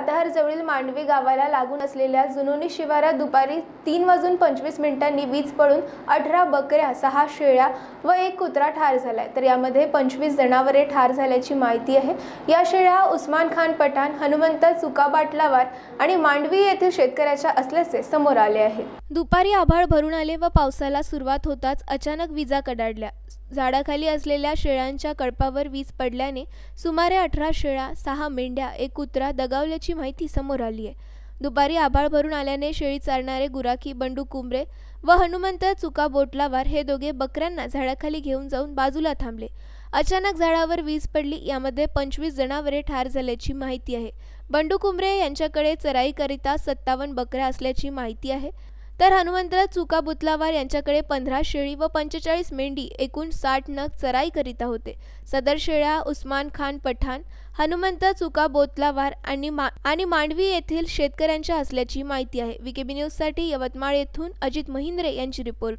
जवळील मांडवी गावाला लागून असलेल्या जुनोनी शिवारात दुपारी तीन वाजून पंचवीस मिनिटांनी वीज पडून अठरा बकऱ्या सहा शेळ्या व एक कुत्रा ठार झालाय. तर यामध्ये पंचवीस जनावरे ठार झाल्याची माहिती आहे. या शेळ्या उस्मान खान पठाण हनुमंत चुकाबाटलावार आणि मांडवी येथील शेतकऱ्याच्या असल्याचे समोर आले आहे. दुपारी आभाळ भरून आले व पावसाला सुरुवात होताच अचानक विजा कडाडल्या. झाडाखाली असलेल्या शेळ्यांच्या कळपावर वीज पडल्याने सुमारे अठरा शेळ्या सहा मेंढ्या एक कुत्रा दगावल्याची माहिती समोर आली आहे दुपारी आभाळ भरून आल्याने शेळी चारणारे गुराखी बंडू कुंबरे व हनुमंत चुका बोटलावार हे दोघे बकऱ्यांना झाडाखाली घेऊन जाऊन बाजूला थांबले. अचानक झाडावर वीज पडली यामध्ये पंचवीस जनावरे ठार झाल्याची माहिती आहे. बंडू कुंबरे यांच्याकडे चराईकरिता सत्तावन्न बकऱ्या असल्याची माहिती आहे. तर हनुमंतराव चुका बुतलावार यांच्याकडे पंधरा शेळी व पंचेचाळीस मेंढी एकूण साठ नग चराईकरिता होते. सदर शेळ्या उस्मान खान पठाण हनुमंत चुका बोतलावार आणि मा आणि मांडवी येथील शेतकऱ्यांच्या असल्याची माहिती आहे. विकेबी न्यूजसाठी यवतमाळ येथून अजित महिंद्रे यांची रिपोर्ट.